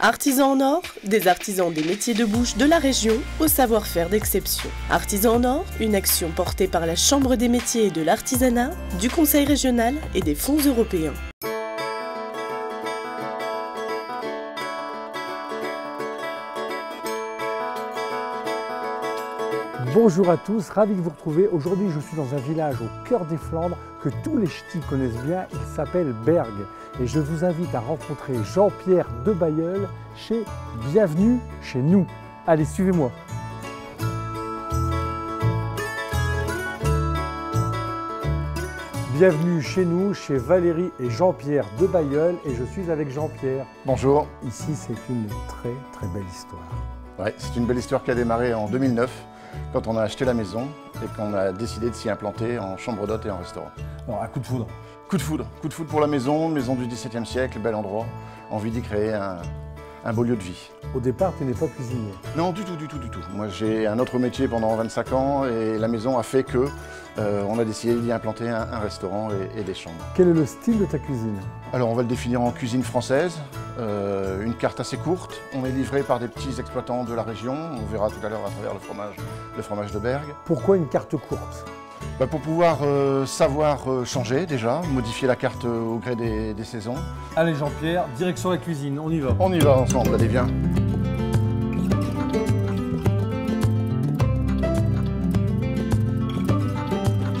Artisans en or, des artisans des métiers de bouche de la région au savoir-faire d'exception. Artisans en or, une action portée par la Chambre des métiers et de l'artisanat, du Conseil régional et des fonds européens. Bonjour à tous, ravi de vous retrouver. Aujourd'hui, je suis dans un village au cœur des Flandres que tous les ch'tis connaissent bien. Il s'appelle Bergue. Et je vous invite à rencontrer Jean-Pierre de Bayeul chez Bienvenue chez nous. Allez, suivez-moi. Bienvenue chez nous, chez Valérie et Jean-Pierre de Bayeul. Et je suis avec Jean-Pierre. Bonjour. Ici, c'est une très très belle histoire. Ouais, c'est une belle histoire qui a démarré en 2009 quand on a acheté la maison et qu'on a décidé de s'y implanter en chambre d'hôte et en restaurant. Alors, un coup de foudre. Coup de foudre, coup de foudre pour la maison, maison du XVIIe siècle, bel endroit, envie d'y créer un, un beau lieu de vie. Au départ, tu n'es pas cuisinier. Non, du tout, du tout, du tout. Moi, j'ai un autre métier pendant 25 ans et la maison a fait que euh, on a décidé d'y implanter un, un restaurant et, et, des chambres. Quel est le style de ta cuisine? Alors, on va le définir en cuisine française, euh, une carte assez courte. On est livré par des petits exploitants de la région. On verra tout à l'heure à travers le fromage, le fromage de Bergue. Pourquoi une carte courte? Bah pour pouvoir euh, savoir euh, changer déjà, modifier la carte euh, au gré des, des saisons. Allez Jean-Pierre, direction la cuisine, on y va. On y va ensemble, allez viens.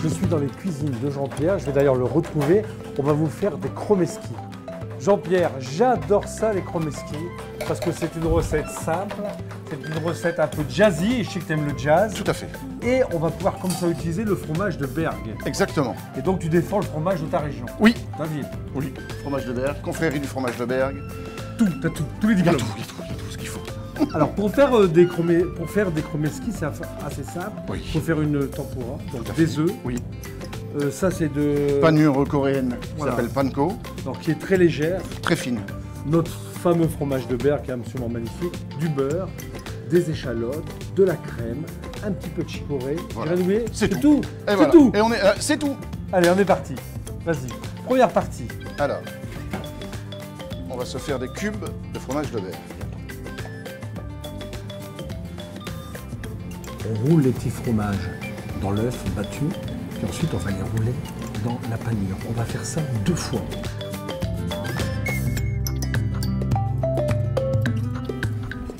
Je suis dans les cuisines de Jean-Pierre, je vais d'ailleurs le retrouver. On va vous faire des chromeski. Jean-Pierre, j'adore ça les chromeski parce que c'est une recette simple, c'est une recette un peu jazzy et je sais que tu aimes le jazz. Tout à fait. Et on va pouvoir comme ça utiliser le fromage de Bergue. Exactement. Et donc tu défends le fromage de ta région. Oui. Ta ville. Oui. Fromage de Bergue, confrérie du fromage de Bergue. Tout, t'as tout, tous les Il y a diplômes. tout, il y a tout, il y a tout ce qu'il faut. Alors pour faire euh, des chromé, pour faire des chromeski, c'est assez simple. Oui. Il faut faire une tempura, donc Tout des œufs. Oui. Euh, ça c'est de Panure coréenne qui Voilà. s'appelle panko, donc qui est très légère. très fine. Notre fameux fromage de Berre qui est absolument magnifique, du beurre, des échalotes, de la crème, un petit peu de chicorée. Voilà. J'ai rien oublié C'est tout. C'est voilà. tout. Et on est, euh, c'est tout. Allez, on est parti. Vas-y. Première partie. Alors, on va se faire des cubes de fromage de Bergue. On roule les petits fromages dans l'œuf battu, puis ensuite on va les rouler dans la panure. On va faire ça deux fois.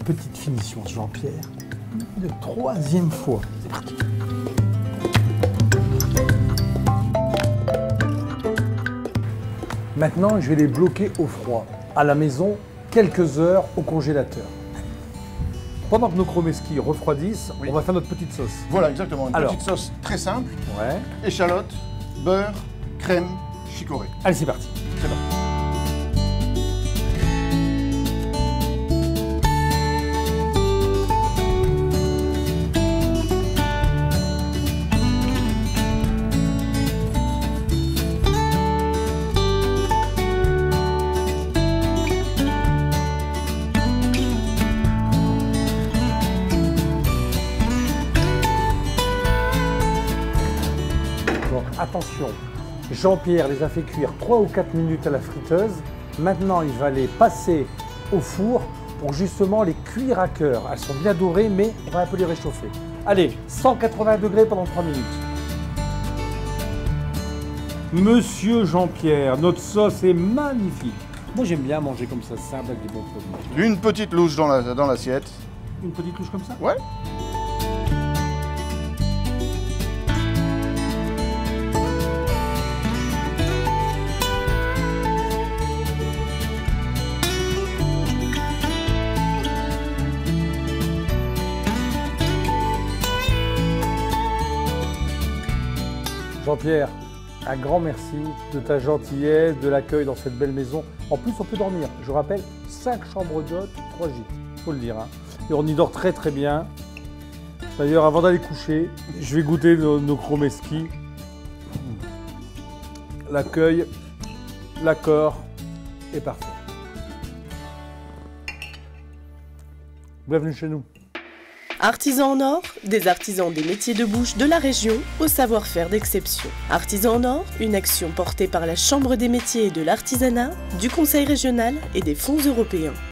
Petite finition, Jean-Pierre. Une troisième fois. C'est parti. Maintenant, je vais les bloquer au froid. À la maison, quelques heures au congélateur. Pendant que nos chromeski refroidissent, Oui. on va faire notre petite sauce. Voilà, exactement. Une Alors. petite sauce très simple. Ouais. Échalote, beurre, crème, chicorée. Allez, c'est parti. C'est bon. Attention, Jean-Pierre les a fait cuire 3 ou 4 minutes à la friteuse. Maintenant, il va les passer au four pour justement les cuire à cœur. Elles sont bien dorées, mais on va un peu les réchauffer. Allez, 180 degrés pendant 3 minutes. Monsieur Jean-Pierre, notre sauce est magnifique. Moi, j'aime bien manger comme ça, simple, avec des bons produits. Une petite louche dans la- dans l'assiette. Une petite touche comme ça? Ouais. Jean-Pierre, un grand merci de ta gentillesse, de l'accueil dans cette belle maison. En plus, on peut dormir. Je rappelle, 5 chambres d'hôtes, 3 gîtes, faut le dire. hein. Et on y dort très très bien. D'ailleurs, avant d'aller coucher, je vais goûter nos, nos chromeski. L'accueil, l'accord est parfait. Bienvenue chez nous. Artisans en or, des artisans des métiers de bouche de la région au savoir-faire d'exception. Artisans en or, une action portée par la Chambre des métiers et de l'artisanat, du Conseil régional et des fonds européens.